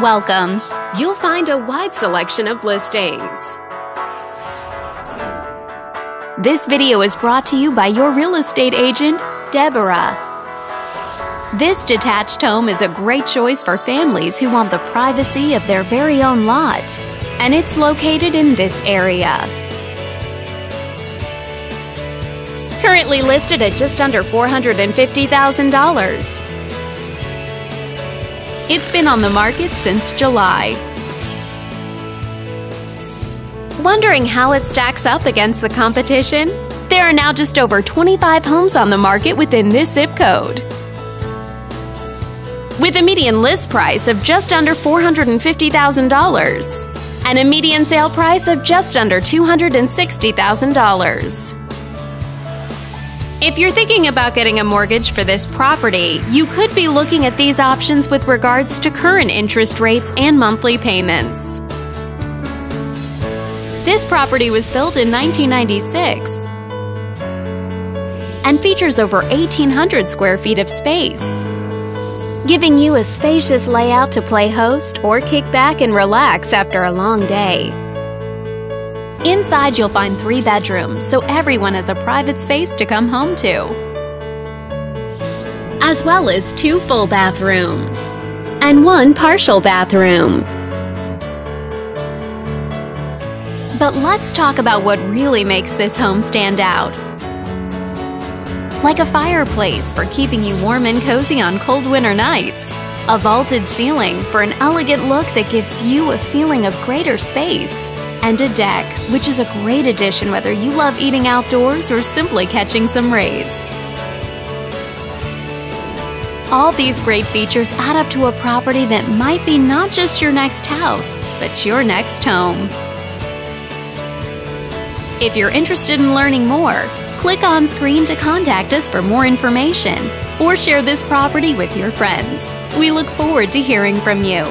Welcome. You'll find a wide selection of listings. This video is brought to you by your real estate agent, Deborah. This detached home is a great choice for families who want the privacy of their very own lot, and it's located in this area. Currently listed at just under $450,000. It's been on the market since July. Wondering how it stacks up against the competition? There are now just over 25 homes on the market within this zip code. With a median list price of just under $450,000 and a median sale price of just under $260,000. If you're thinking about getting a mortgage for this property, you could be looking at these options with regards to current interest rates and monthly payments. This property was built in 1996 and features over 1,800 square feet of space, giving you a spacious layout to play host or kick back and relax after a long day. Inside, you'll find three bedrooms, so everyone has a private space to come home to, as well as two full bathrooms and one partial bathroom. But let's talk about what really makes this home stand out. Like a fireplace for keeping you warm and cozy on cold winter nights, a vaulted ceiling for an elegant look that gives you a feeling of greater space and a deck, which is a great addition whether you love eating outdoors or simply catching some rays. All these great features add up to a property that might be not just your next house, but your next home. If you're interested in learning more, click on screen to contact us for more information or share this property with your friends. We look forward to hearing from you.